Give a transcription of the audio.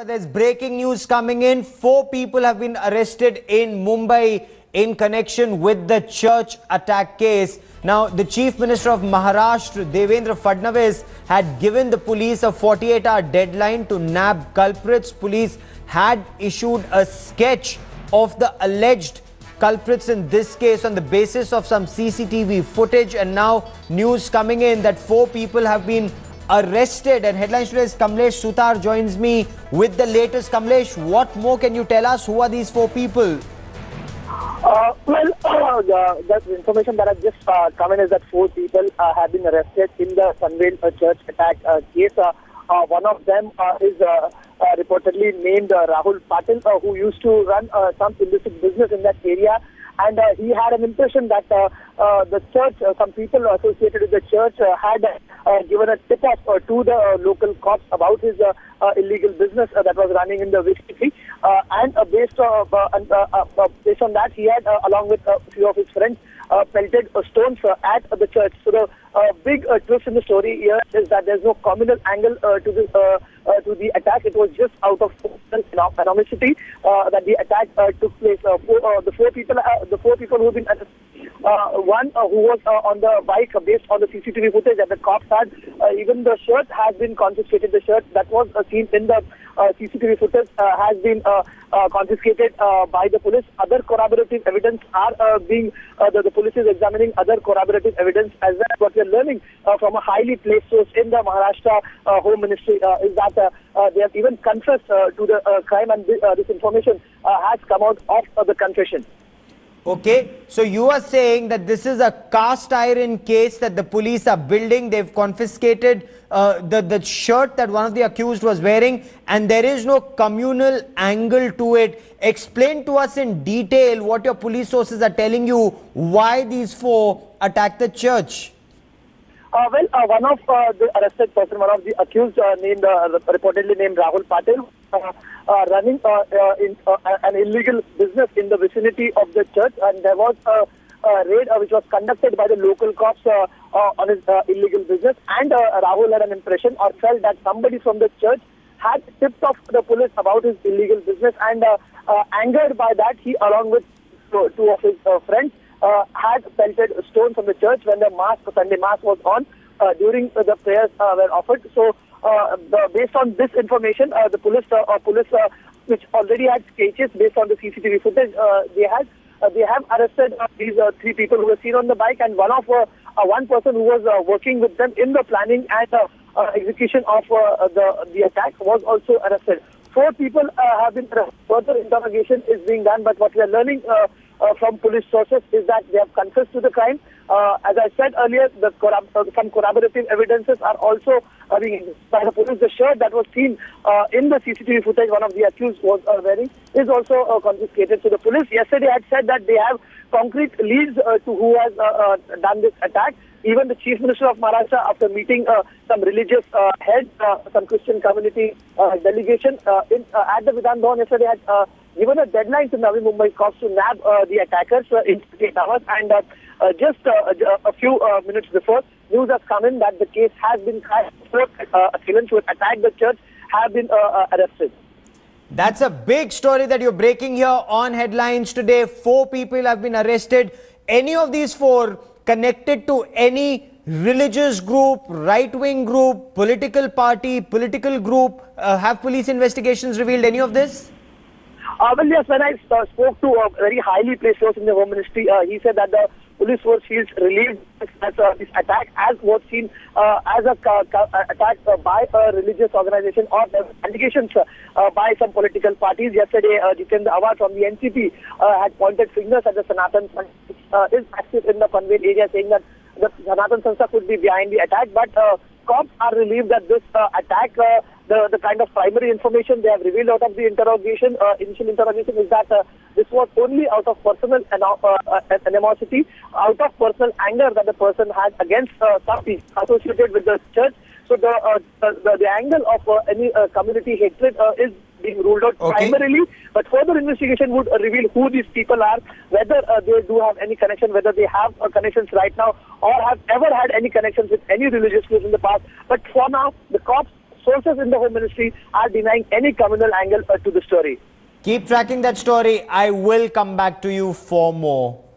But there's breaking news coming in. Four people have been arrested in Mumbai in connection with the church attack case. Now, the Chief Minister of Maharashtra, Devendra Phadnavis, had given the police a 48 hour deadline to nab culprits. Police had issued a sketch of the alleged culprits in this case on the basis of some CCTV footage. And now, news coming in that four people have been arrested. And headlines today's Kamlesh Sutar joins me with the latest. Kamlesh, what more can you tell us? Who are these four people? Uh, well, uh, the, the information that has just uh, come in is that four people uh, have been arrested in the Panvel uh, church attack uh, case. Uh, one of them is reportedly named Rahul Patil, who used to run some illicit business in that area. And uh, he had an impression that uh, uh, the church, uh, some people associated with the church, uh, had uh, given a tip-off uh, to the local cops about his illegal business that was running in the vicinity. And based, uh, based on that, he had, along with a few of his friends, pelted uh, stones uh, at the church. So the uh, big uh, twist in the story here is that there's no communal angle to the to the attack. It was just out of anomicity uh, that the attack took place. Four, the four people, the four people who've been arrested. Uh, one uh, who was uh, on the bike based on the CCTV footage that the cops had. Uh, even the shirt has been confiscated. The shirt that was uh, seen in the uh, CCTV footage has been confiscated by the police. Other corroborative evidence are being, the, the police is examining other corroborative evidence as well. What we are learning from a highly placed source in the Maharashtra Home Ministry is that they have even confessed to the crime and thi- this information has come out of the confession. Okay, so you are saying that this is a cast iron case that the police are building. They've confiscated uh, the, the shirt that one of the accused was wearing, and there is no communal angle to it. Explain to us in detail what your police sources are telling you why these four attacked the church. Uh, well, uh, one of uh, the arrested person, one of the accused, uh, named uh, reportedly named Rahul Patil, uh, running in, an illegal business in the vicinity of the church, and there was a, a raid which was conducted by the local cops on his illegal business, and Rahul had an impression or felt that somebody from the church had tipped off the police about his illegal business, and angered by that, he, along with two of his friends, uh, had pelted stones from the church when the mass, Sunday mass was on. Uh, during the prayers uh, were offered. So, uh, the, based on this information, uh, the police, uh, uh police, uh, which already had sketches based on the CCTV footage, uh, they had, they have arrested these three people who were seen on the bike, and one of one person who was working with them in the planning and execution of the the attack was also arrested. Four people have been arrested. Further interrogation is being done, but what we are learning uh, from police sources is that they have confessed to the crime. Uh, as I said earlier, the uh, some corroborative evidences are also uh, being by the police. The shirt that was seen uh, in the CCTV footage, one of the accused was uh, wearing, is also confiscated. So the police yesterday had said that they have concrete leads to who has done this attack. Even the Chief Minister of Maharashtra, after meeting some religious heads, some Christian community delegation in, at the Vidhan Bhavan yesterday, had given a deadline to Navi Mumbai cops to nab uh, the attackers uh, in 48 hours. And uh, just a few minutes before, news has come in that the case has been. Four uh, assailants who attacked the church have been arrested. That's a big story that you're breaking here on headlines today. Four people have been arrested. Any of these four connected to any religious group, right wing group, political party, political group? Uh, have police investigations revealed any of this? Uh, well, when I uh, spoke to a very highly placed source in the Home Ministry, uh, he said that the police force feels relieved that uh, this attack as was seen uh, as a ca- ca- attack uh, by a religious organization or allegations uh, uh, by some political parties. Yesterday, uh, Jitendra Awhad from the NCP uh, had pointed fingers at the Sanatan Sanstha, uh, is active in the Panvel area, saying that the Sanatan Sanstha could be behind the attack, but uh, cops are relieved that this uh, attack, uh, the, the kind of primary information they have revealed out of the interrogation, uh, initial interrogation is that uh, this was only out of personal uh, uh, animosity, out of personal anger that the person had against uh, some associated with the church. So the, uh, the, the angle of uh, any uh, community hatred uh, is being ruled out Okay. primarily, but further investigation would uh, reveal who these people are, whether uh, they do have any connection, whether they have uh, connections right now, or have ever had any connections with any religious groups in the past. But for now, the cops sources in the Home Ministry are denying any communal angle uh, to the story. Keep tracking that story. I will come back to you for more.